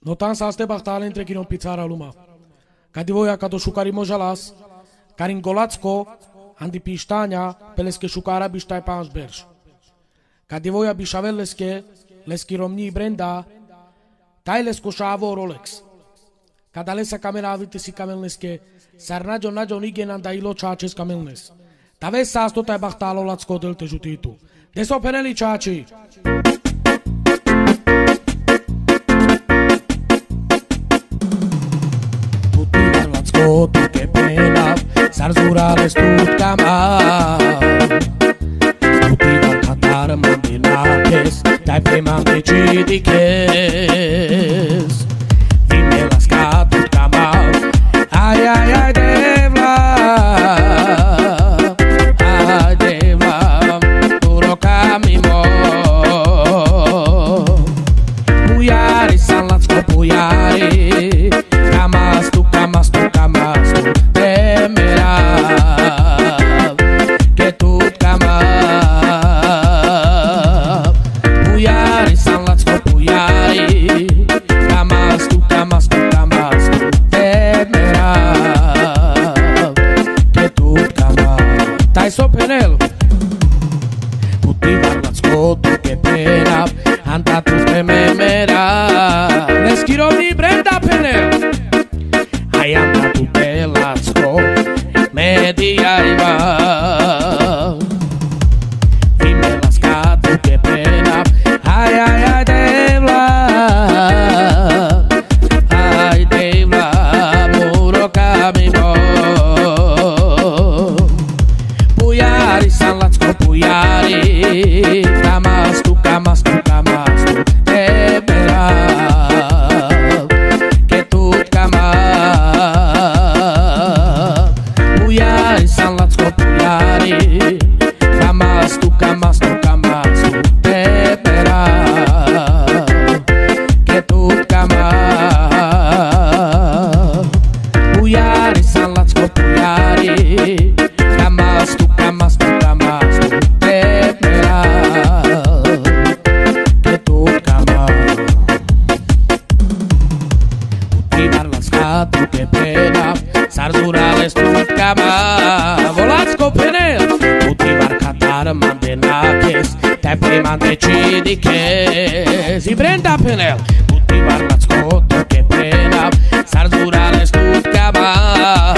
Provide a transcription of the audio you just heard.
Notan saste bahtale entre kino pizara luma. Kadivoja kato šukari možalas, karin golacko, andi pištanja, peleske šukara bištaj panš berš. Kadivoja bišavel leske, leski romni brenda, taj lesko šavo Rolex. Kadalesa kameravite si kamelneske, sarnađo nađo igen anda ilo čačes kamelnes. Tave sasto taj bahtalo lacko del te žutitu. Deso peneli čači. Čači. nunca más. Estúpida que milagres, dai prima me chidiques. Dime las gatas nunca más. Ay, ai ay, devla. Ay, devla, puro camino. Puyari, san las puyari. Tai so penel. Puti varlatsko tu que pena Anta tu te memera Neskiro mi brenda penel Ai anta tu te latsko Media iba tu que pena Zarzurales tut kama Volacko penel Utivar katar mandenakes Te priman decidikes I brenda penel Utivar las tu que pena Zarzurales tut kama